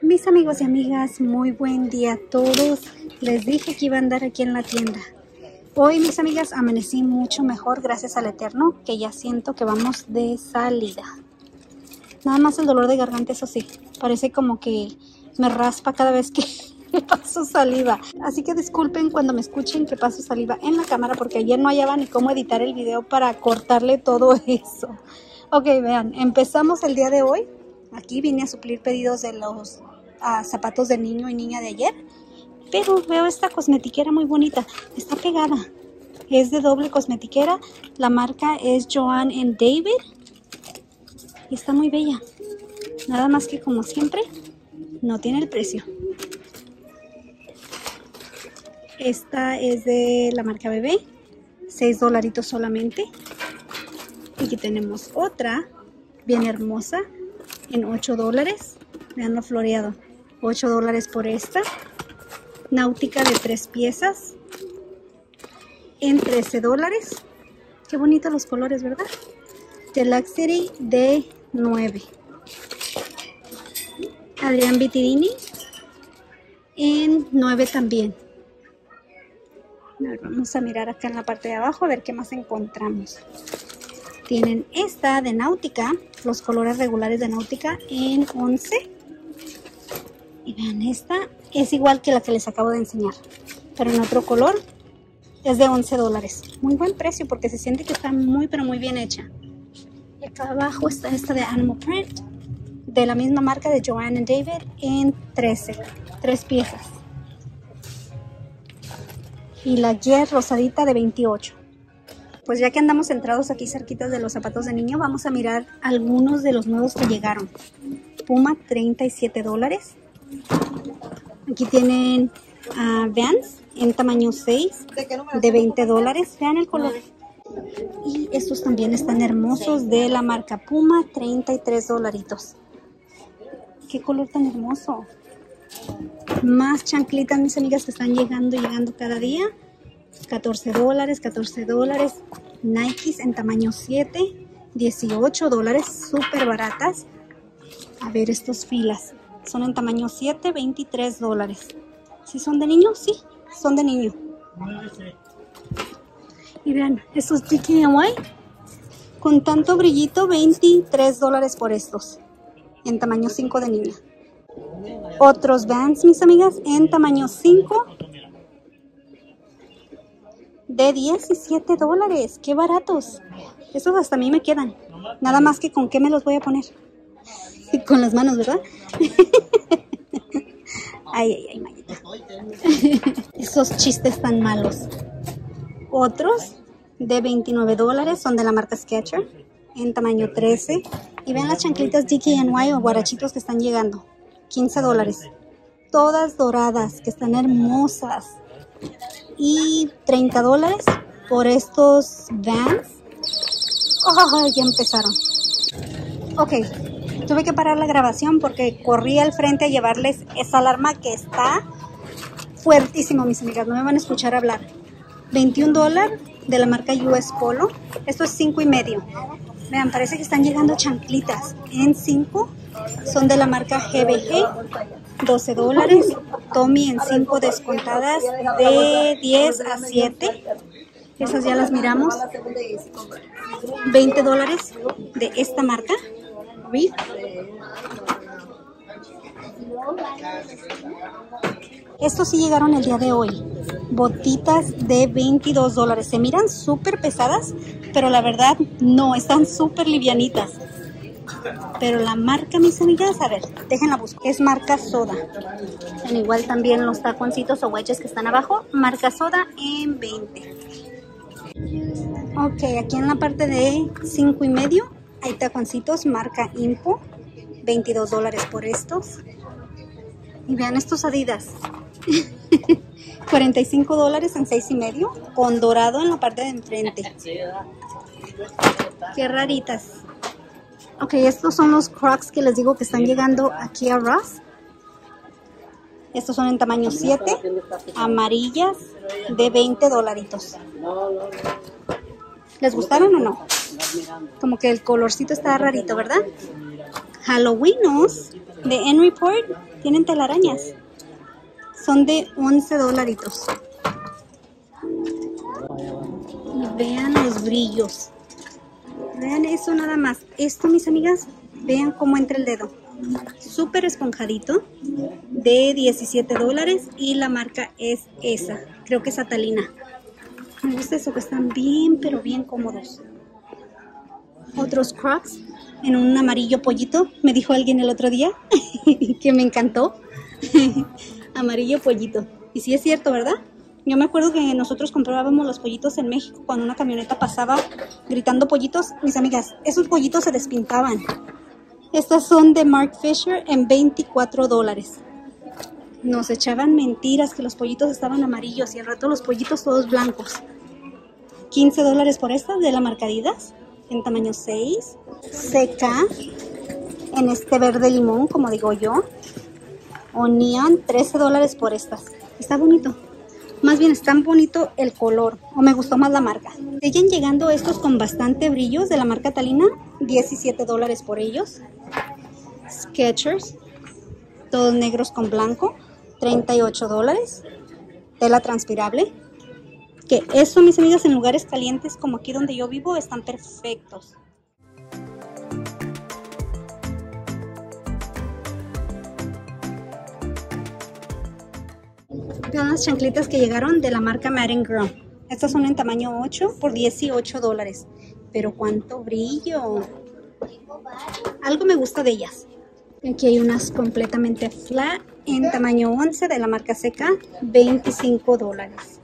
Mis amigos y amigas, muy buen día a todos. Les dije que iba a andar aquí en la tienda. Hoy, mis amigas, amanecí mucho mejor gracias al Eterno, que ya siento que vamos de salida. Nada más el dolor de garganta, eso sí. Parece como que me raspa cada vez que paso saliva. Así que disculpen cuando me escuchen que paso saliva en la cámara porque ayer no hallaba ni cómo editar el video para cortarle todo eso. Ok, vean, empezamos el día de hoy. Aquí vine a suplir pedidos de los ah, zapatos de niño y niña de ayer. Pero veo esta cosmetiquera muy bonita. Está pegada. Es de doble cosmetiquera. La marca es Joanne and David. Y está muy bella. Nada más que como siempre, no tiene el precio. Esta es de la marca Bebé. 6 dolaritos solamente. Y aquí tenemos otra bien hermosa en 8 dólares. Vean lo floreado. 8 dólares por esta. Náutica de 3 piezas en 13 dólares. Qué bonitos los colores, ¿verdad? The Luxury de 9. Adrián Vitidini en 9 también. Vamos a mirar acá en la parte de abajo a ver qué más encontramos. Tienen esta de Náutica, los colores regulares de Náutica en 11. Y vean, esta es igual que la que les acabo de enseñar, pero en otro color. Es de 11 dólares. Muy buen precio porque se siente que está muy, pero muy bien hecha. Y acá abajo está esta de Animal Print, de la misma marca de Joanne David en 13. Tres piezas. Y la Gear rosadita de 28 pues ya que andamos centrados aquí cerquitas de los zapatos de niño, vamos a mirar algunos de los nuevos que llegaron. Puma, 37 dólares. Aquí tienen uh, Vans en tamaño 6 de 20 dólares. Vean el color. Y estos también están hermosos de la marca Puma, 33 dolaritos. Qué color tan hermoso. Más chanclitas, mis amigas, que están llegando, llegando cada día. 14 dólares, 14 dólares. Nikes en tamaño 7, 18 dólares, súper baratas. A ver, estos filas. Son en tamaño 7, 23 dólares. ¿Sí son de niño? Sí, son de niño. Y vean, estos DKNY con tanto brillito, 23 dólares por estos. En tamaño 5 de niña. Otros Vans, mis amigas, en tamaño 5 de 17 dólares. ¡Qué baratos! Esos hasta a mí me quedan. Nada más que con qué me los voy a poner. con las manos, ¿verdad? ay, ay, ay. Esos chistes tan malos. Otros de 29 dólares son de la marca Sketcher en tamaño 13. Y ven las chanclitas DKNY o guarachitos que están llegando. 15 dólares. Todas doradas, que están hermosas y 30 dólares por estos Vans. Oh, ya empezaron. Ok, tuve que parar la grabación porque corrí al frente a llevarles esa alarma que está fuertísimo, mis amigas. No me van a escuchar hablar. 21 dólares de la marca US Polo. Esto es 5 y medio. Vean, parece que están llegando chanclitas en 5. Son de la marca GBG. 12 dólares. Tommy en 5 descontadas de 10 a 7. Esas ya las miramos. 20 dólares de esta marca. Reef. Estos sí llegaron el día de hoy. Botitas de 22 dólares. Se miran súper pesadas, pero la verdad no, están súper livianitas. Pero la marca, mis amigas, a ver, déjenla buscar. Es marca Soda. Igual también los taconcitos o wedges que están abajo. Marca Soda en 20. Ok, aquí en la parte de 5 y medio hay taconcitos marca Impo. 22 dólares por estos. Y vean estos Adidas. 45 dólares en 6 y medio. Con dorado en la parte de enfrente. Qué raritas. Ok, estos son los Crocs que les digo que están llegando aquí a Ross. Estos son en tamaño 7, amarillas, de 20 dolaritos. ¿Les gustaron o no? Como que el colorcito está rarito, ¿verdad? Halloweenos de N-Report tienen telarañas. Son de 11 dolaritos. Vean los brillos. Vean eso nada más. Esto, mis amigas, vean cómo entra el dedo. Súper esponjadito, de 17 dólares y la marca es esa. Creo que es Atalina. Me gusta eso, que están bien, pero bien cómodos. Otros Crocs en un amarillo pollito, me dijo alguien el otro día, que me encantó. amarillo pollito. Y sí es cierto, ¿verdad? Yo me acuerdo que nosotros comprábamos los pollitos en México cuando una camioneta pasaba gritando pollitos. Mis amigas, esos pollitos se despintaban. Estas son de Mark Fisher en 24 dólares. Nos echaban mentiras que los pollitos estaban amarillos y al rato los pollitos todos blancos. 15 dólares por estas de la marca Adidas en tamaño 6. Seca en este verde limón, como digo yo. O neon, 13 dólares por estas. Está bonito. Más bien es tan bonito el color, o me gustó más la marca. Siguen llegando estos con bastante brillos de la marca Talina, 17 dólares por ellos. Sketchers, todos negros con blanco, 38 dólares. Tela transpirable. Que eso, mis amigas, en lugares calientes como aquí donde yo vivo, están perfectos. Vean las chanclitas que llegaron de la marca Madden Girl. Estas son en tamaño 8 por 18 dólares. Pero cuánto brillo. Algo me gusta de ellas. Aquí hay unas completamente flat en tamaño 11 de la marca Seca, 25 dólares.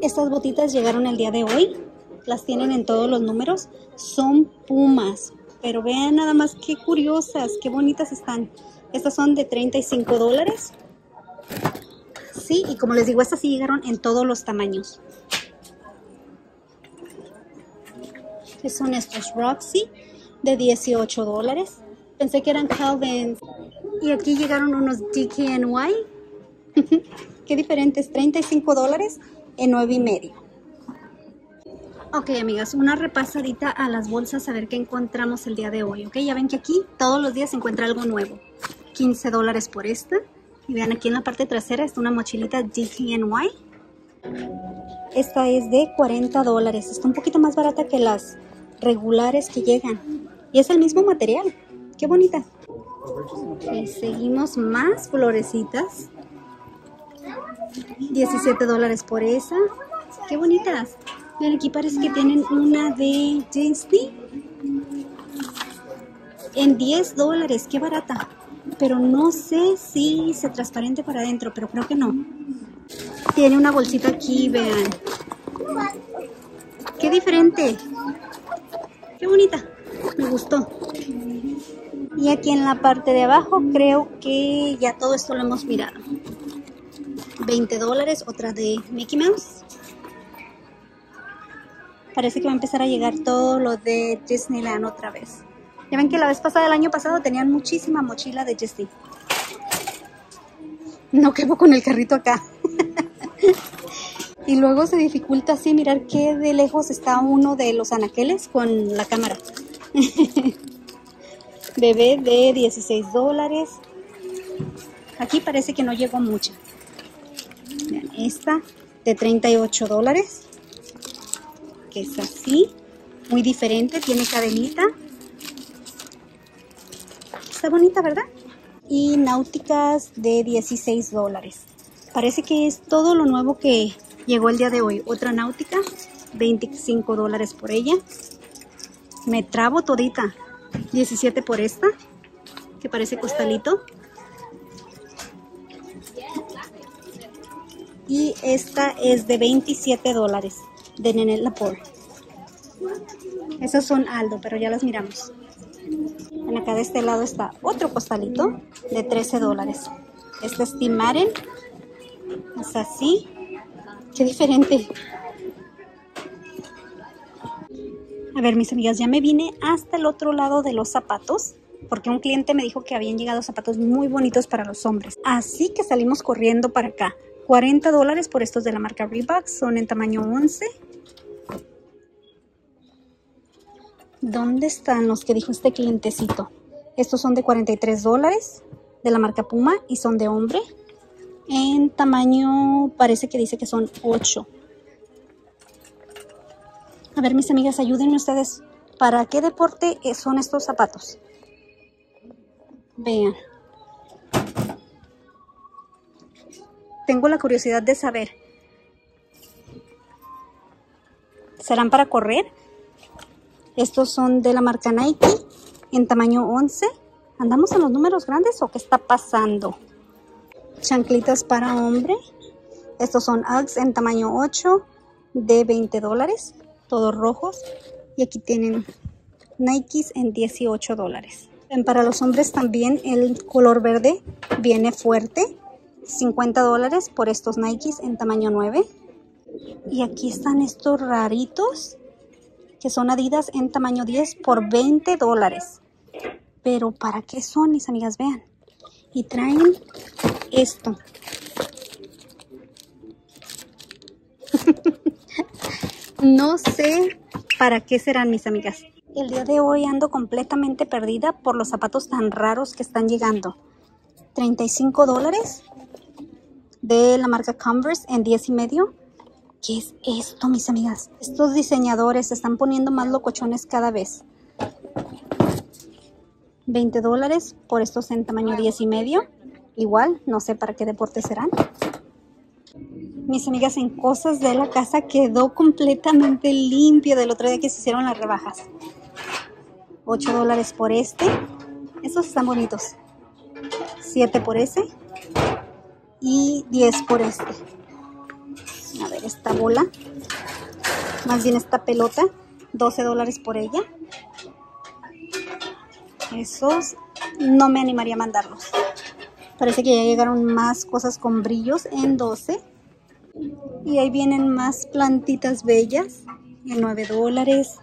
Estas botitas llegaron el día de hoy. Las tienen en todos los números. Son pumas. Pero vean nada más qué curiosas, qué bonitas están. Estas son de 35 dólares. Sí, y como les digo, estas sí llegaron en todos los tamaños. ¿Qué son estos? Roxy de 18 dólares. Pensé que eran Calvin. Y aquí llegaron unos DKNY. Qué diferentes, 35 dólares en 9 y medio. Ok, amigas, una repasadita a las bolsas a ver qué encontramos el día de hoy. Ok, ya ven que aquí todos los días se encuentra algo nuevo. 15 dólares por esta. Y vean aquí en la parte trasera está una mochilita DKNY. Esta es de 40 dólares. Está un poquito más barata que las regulares que llegan. Y es el mismo material. Qué bonita. Seguimos más florecitas. 17 dólares por esa. Qué bonitas. Vean, aquí parece que tienen una de Disney. En 10 dólares. Qué barata pero no sé si se transparente para adentro, pero creo que no. Tiene una bolsita aquí, vean. Qué diferente. Qué bonita. Me gustó. Y aquí en la parte de abajo creo que ya todo esto lo hemos mirado. 20 dólares, otra de Mickey Mouse. Parece que va a empezar a llegar todo lo de Disneyland otra vez. Ya ven que la vez pasada, el año pasado, tenían muchísima mochila de Jessie. No quepo con el carrito acá. y luego se dificulta así mirar qué de lejos está uno de los anaqueles con la cámara. Bebé de 16 dólares. Aquí parece que no llegó mucha. Vean, esta de 38 dólares. Que es así. Muy diferente, tiene cadenita bonita, ¿verdad? Y náuticas de 16 dólares. Parece que es todo lo nuevo que llegó el día de hoy. Otra náutica, 25 dólares por ella. Me trabo todita. 17 por esta, que parece costalito. Y esta es de 27 dólares, de Nenet Lapor. Esas son Aldo, pero ya las miramos acá de este lado está otro costalito de 13 dólares. Este es Tim Es así. Qué diferente. A ver, mis amigas, ya me vine hasta el otro lado de los zapatos porque un cliente me dijo que habían llegado zapatos muy bonitos para los hombres. Así que salimos corriendo para acá. 40 dólares por estos de la marca Reebok, son en tamaño 11. ¿Dónde están los que dijo este clientecito? Estos son de 43 dólares de la marca Puma y son de hombre. En tamaño parece que dice que son 8. A ver, mis amigas, ayúdenme ustedes. ¿Para qué deporte son estos zapatos? Vean. Tengo la curiosidad de saber. ¿Serán para correr? Estos son de la marca Nike en tamaño 11. ¿Andamos en los números grandes o qué está pasando? Chanclitas para hombre. Estos son Uggs en tamaño 8 de 20 dólares. Todos rojos. Y aquí tienen Nikes en 18 dólares. Para los hombres también el color verde viene fuerte. 50 dólares por estos Nikes en tamaño 9. Y aquí están estos raritos que son Adidas en tamaño 10 por 20 dólares. Pero ¿para qué son, mis amigas? Vean. Y traen esto. no sé para qué serán, mis amigas. El día de hoy ando completamente perdida por los zapatos tan raros que están llegando. 35 dólares de la marca Converse en 10 y medio. ¿Qué es esto, mis amigas? Estos diseñadores se están poniendo más locochones cada vez. 20 dólares por estos en tamaño 10 y medio. Igual, no sé para qué deporte serán. Mis amigas, en cosas de la casa quedó completamente limpio del otro día que se hicieron las rebajas. 8 dólares por este. Estos están bonitos. 7 por ese. Y 10 por este. A ver, esta bola. Más bien esta pelota. 12 dólares por ella. Esos no me animaría a mandarlos. Parece que ya llegaron más cosas con brillos en 12. Y ahí vienen más plantitas bellas en 9 dólares.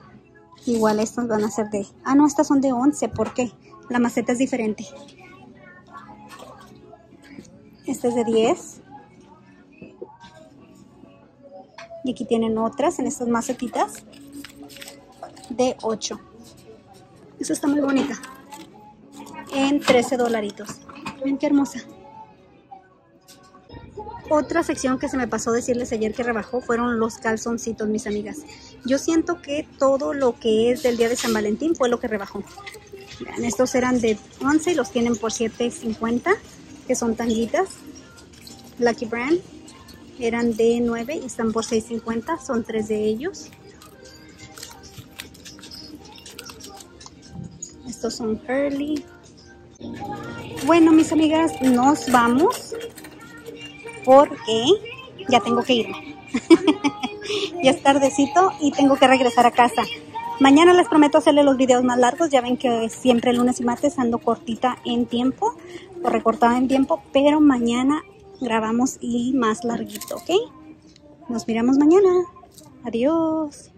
Igual estos van a ser de... Ah, no, estas son de 11. ¿Por qué? La maceta es diferente. Este es de 10. Y aquí tienen otras en estas macetitas de 8. Esta está muy bonita. En 13 dolaritos. Ven qué hermosa. Otra sección que se me pasó decirles ayer que rebajó fueron los calzoncitos, mis amigas. Yo siento que todo lo que es del día de San Valentín fue lo que rebajó. Vean, estos eran de 11 y los tienen por 7.50, que son tanguitas. Lucky Brand eran de 9 y están por 6.50, son tres de ellos. Estos son Hurley. Bueno, mis amigas, nos vamos porque ya tengo que irme. ya es tardecito y tengo que regresar a casa. Mañana les prometo hacerle los videos más largos. Ya ven que siempre lunes y martes ando cortita en tiempo o recortada en tiempo, pero mañana grabamos y más larguito, ¿ok? Nos miramos mañana. Adiós.